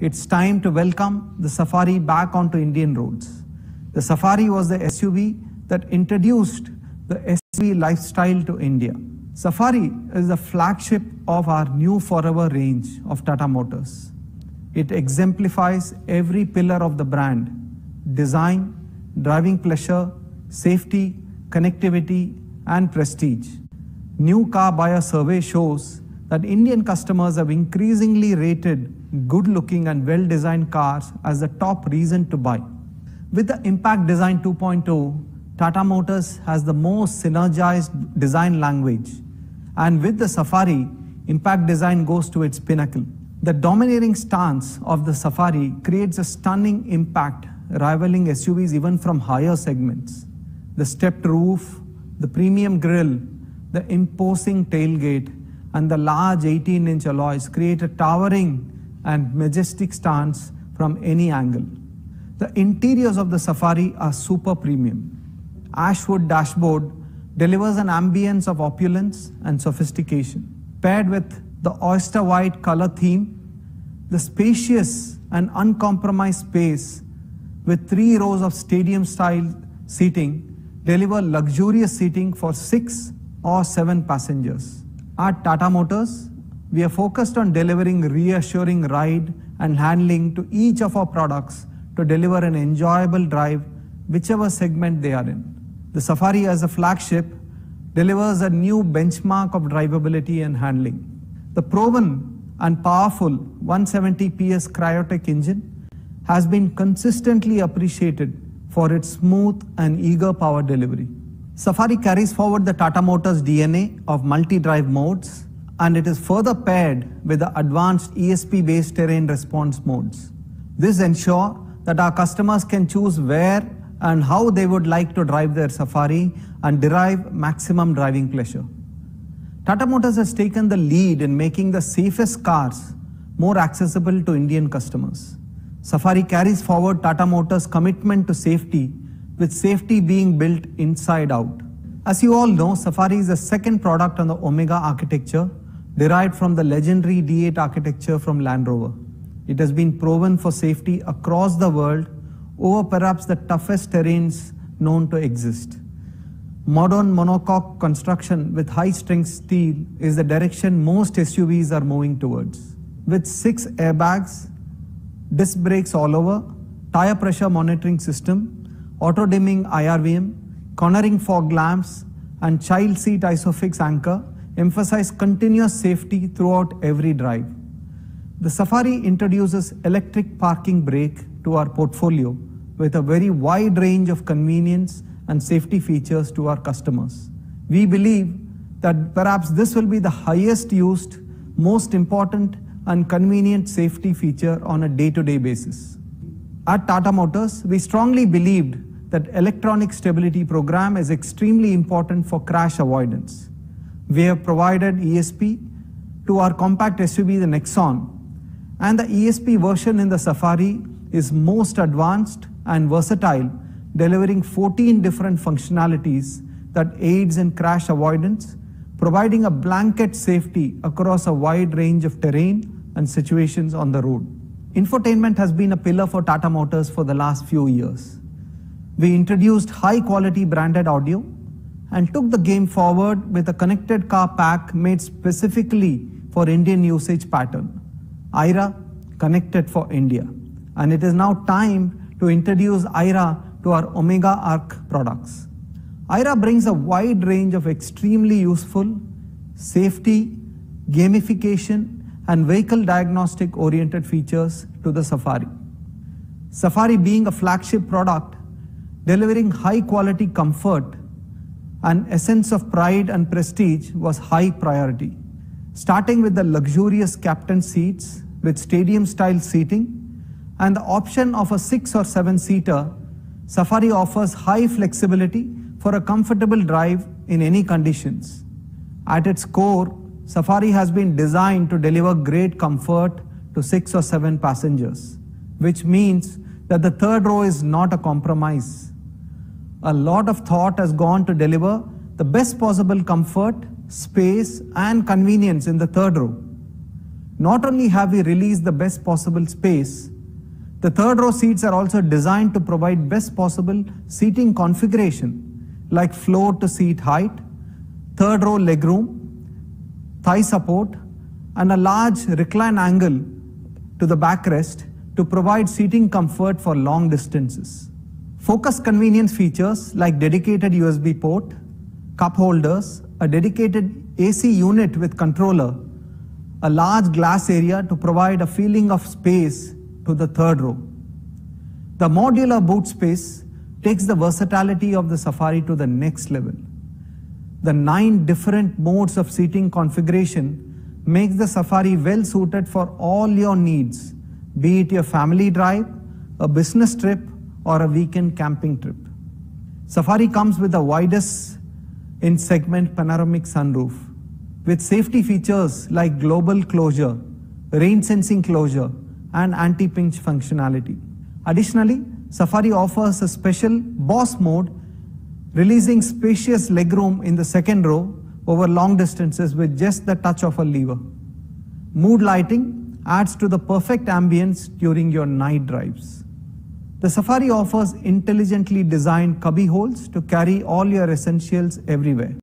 it's time to welcome the Safari back onto Indian roads. The Safari was the SUV that introduced the SUV lifestyle to India. Safari is the flagship of our new Forever range of Tata Motors. It exemplifies every pillar of the brand design, driving pleasure, safety, connectivity, and prestige. New car buyer survey shows that Indian customers have increasingly rated good looking and well designed cars as the top reason to buy. With the Impact Design 2.0, Tata Motors has the most synergized design language. And with the Safari, Impact Design goes to its pinnacle. The domineering stance of the Safari creates a stunning impact, rivaling SUVs even from higher segments. The stepped roof, the premium grille, the imposing tailgate, and the large 18 inch alloys create a towering and majestic stance from any angle. The interiors of the Safari are super premium. Ashwood dashboard delivers an ambience of opulence and sophistication. Paired with the oyster white color theme, the spacious and uncompromised space with three rows of stadium style seating deliver luxurious seating for six or seven passengers. At Tata Motors, we are focused on delivering reassuring ride and handling to each of our products to deliver an enjoyable drive whichever segment they are in. The Safari as a flagship delivers a new benchmark of drivability and handling. The proven and powerful 170 PS Kryotec engine has been consistently appreciated for its smooth and eager power delivery. Safari carries forward the Tata Motors DNA of multi-drive modes and it is further paired with the advanced ESP-based terrain response modes. This ensures that our customers can choose where and how they would like to drive their Safari and derive maximum driving pleasure. Tata Motors has taken the lead in making the safest cars more accessible to Indian customers. Safari carries forward Tata Motors' commitment to safety, with safety being built inside out. As you all know, Safari is the second product on the Omega architecture, derived from the legendary D8 architecture from Land Rover. It has been proven for safety across the world over perhaps the toughest terrains known to exist. Modern monocoque construction with high strength steel is the direction most SUVs are moving towards. With six airbags, disc brakes all over, tire pressure monitoring system, auto dimming IRVM, cornering fog lamps, and child seat isofix anchor emphasize continuous safety throughout every drive. The Safari introduces electric parking brake to our portfolio with a very wide range of convenience and safety features to our customers. We believe that perhaps this will be the highest used, most important and convenient safety feature on a day-to-day basis. At Tata Motors, we strongly believed that electronic stability program is extremely important for crash avoidance. We have provided ESP to our compact SUV, the Nexon, and the ESP version in the Safari is most advanced and versatile, delivering 14 different functionalities that aids in crash avoidance, providing a blanket safety across a wide range of terrain and situations on the road. Infotainment has been a pillar for Tata Motors for the last few years. We introduced high quality branded audio and took the game forward with a connected car pack made specifically for Indian usage pattern. IRA connected for India. And it is now time to introduce IRA to our Omega Arc products. IRA brings a wide range of extremely useful safety, gamification, and vehicle diagnostic oriented features to the Safari. Safari being a flagship product, delivering high quality comfort and essence of pride and prestige was high priority. Starting with the luxurious captain seats with stadium style seating and the option of a six or seven seater, Safari offers high flexibility for a comfortable drive in any conditions. At its core, Safari has been designed to deliver great comfort to six or seven passengers, which means that the third row is not a compromise. A lot of thought has gone to deliver the best possible comfort, space, and convenience in the third row. not only have we released the best possible space, the third row seats are also designed to provide best possible seating configuration like floor to seat height, third row legroom, thigh support, and a large recline angle to the backrest to provide seating comfort for long distances. Focus convenience features like dedicated USB port, cup holders, a dedicated AC unit with controller, a large glass area to provide a feeling of space to the third row. The modular boot space takes the versatility of the Safari to the next level. The nine different modes of seating configuration makes the Safari well suited for all your needs, be it your family drive, a business trip, or a weekend camping trip. Safari comes with the widest in segment panoramic sunroof with safety features like global closure, rain sensing closure, and anti-pinch functionality. Additionally, Safari offers a special boss mode, releasing spacious legroom in the second row over long distances with just the touch of a lever. Mood lighting adds to the perfect ambience during your night drives. The Safari offers intelligently designed cubby holes to carry all your essentials everywhere.